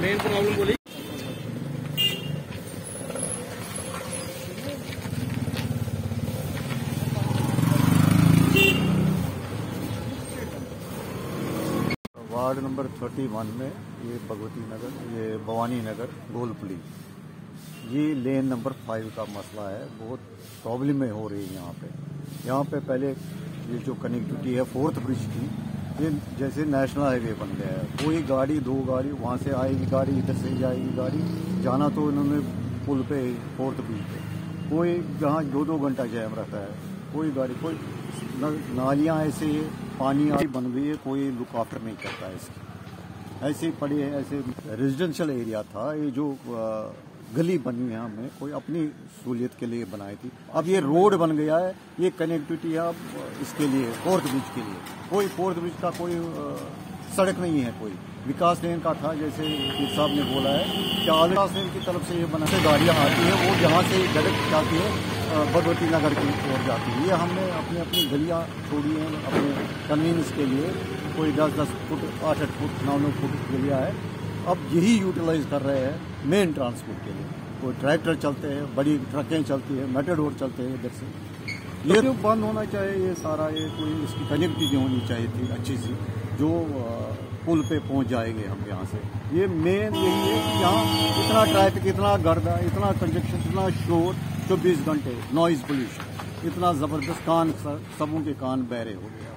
Main problem बोली ward number 31 में ये भगवती नगर, ये भवानी नगर गोलपुली ये लेन नंबर फाइव का मसला है, बहुत प्रॉब्लम में हो रही है यहाँ पे। यहाँ पे पहले ये जो कनेक्टिविटी है फोर्थ ब्रिज की, ये जैसे नेशनल हाईवे बन गया है। कोई गाड़ी, दो गाड़ी, वहाँ से आएगी गाड़ी, इधर से जाएगी गाड़ी, जाना तो इन्होंने पुल पे फोर्थ ब्रिज पे। कोई जहाँ दो दो घंटा जैम रहता है, कोई गाड़ी, कोई नालियाँ ऐसे पानी आई बन गई है, कोई लुक आफ्टर नहीं करता है इसकी। ऐसे ही हैं, ऐसे रेजिडेंशियल एरिया था, ये जो गली बनी हुई है हमें, कोई अपनी सहूलियत के लिए बनाई थी। अब ये रोड बन गया है, ये कनेक्टिविटी है, अब इसके लिए फोर्थ ब्रिज के लिए। कोई फोर्थ ब्रिज का कोई सड़क नहीं है कोई। विकास लेन का था, जैसे पीर साहब ने बोला है। कि विकास लेन की तरफ़ से ये बना से गाड़ियाँ आती हैं, वो यहाँ से डायरेक्ट जाती है भगवती नगर की ओर जाती है। ये हमने अपनी अपनी गलियाँ छोड़ी हैं, अपने कन्वीनियंस के लिए। कोई दस दस फुट आठ आठ फुट नौ नौ फुट गलियाँ है। अब यही यूटिलाइज कर रहे हैं मेन ट्रांसपोर्ट के लिए। कोई ट्रैक्टर चलते हैं, बड़ी ट्रकें चलती है मेटाडोर चलते हैं इधर से। ये तो बंद होना चाहिए ये सारा? ये कोई इसकी कनेक्टिविटी होनी चाहिए थी, अच्छी सी। जो पुल पे पहुँच जाएँगे हम यहाँ से। ये मेन यही है कि यहाँ इतना ट्रैफ़िक इतना गर्दा, इतना कंजक्शन इतना शोर, चौबीस घंटे नॉइज़ पोल्यूशन इतना ज़बरदस्त कान सबों के कान बहरे हो गया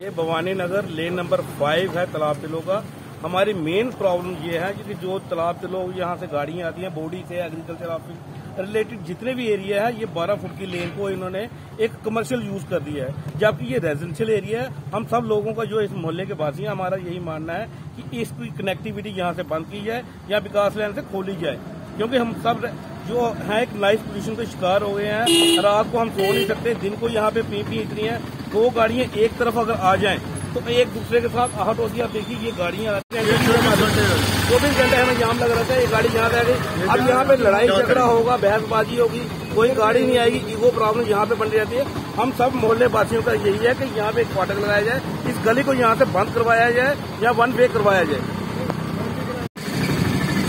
ये Bhawani Nagar lane number five है तालाब तिलों का। हमारी मेन प्रॉब्लम ये है कि जो तालाब तिलों, यहाँ से गाड़ियाँ आती हैं, बॉडी से एग्रीकल्चर ऑफ़िस रिलेटेड जितने भी एरिया है, ये 12 फुट की लेन को इन्होंने एक कमर्शियल यूज़ कर दिया है। जबकि ये रेजिडेंशियल एरिया है, हम सब लोगों का जो इस मोहल्ले के वासी हैं, हमारा यही मानना है कि इसकी कनेक्टिविटी यहाँ से बंद की जाए या विकास लैंड से खोली जाए। क्योंकि हम सब जो है, एक लाइफ पोल्यूशन के शिकार हो गए हैं, रात को हम सो नहीं सकते, दिन को यहाँ पे पी पी इतनी है, दो गाड़ियाँ एक तरफ़ अगर आ जाएँ तो एक दूसरे के साथ आहट होती है आप देखिए, ये गाड़ियाँ आती हैं। चौबीस घंटे हमें जाम लग रहा था ये गाड़ी यहाँ रह गई अब यहाँ पे लड़ाई झगड़ा होगा बहसबाजी होगी कोई गाड़ी नहीं आएगी ईगो प्रॉब्लम यहाँ पे बन रहती है। हम सब मोहल्ले वासियों का यही है कि यहाँ पे एक फाटक लगाया जाए इस गली को यहाँ से बंद करवाया जाए या वन वे करवाया जाए।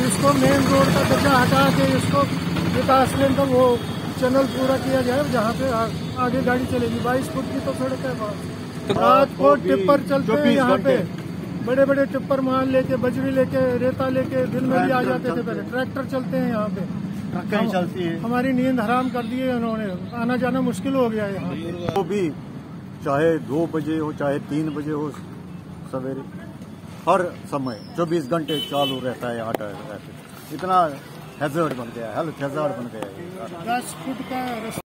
इसको मेन रोड का दर्जा हटा के इसको विकास लेन का वो चैनल पूरा किया जाए जहाँ पे आ- आगे गाड़ी चलेगी। बाईस फुट की तो सड़क है रात को टिप्पर चलते हैं यहाँ पे। बड़े बड़े टिप्पर माल लेके बजरी लेके रेता लेके दिन में भी आ जाते थे पहले। ट्रैक्टर चलते हैं यहाँ पे। ट्रकें चलती है। हमारी नींद हराम कर दी है उन्होंने। आना जाना मुश्किल हो गया है यहाँ पे। वो भी चाहे दो बजे हो चाहे तीन बजे हो सवेरे हर समय 24 घंटे चालू रहता है यहाँ इतना हैजर्ड बन गया है हेल्थ हैजर्ड बन गया है। दस फुट का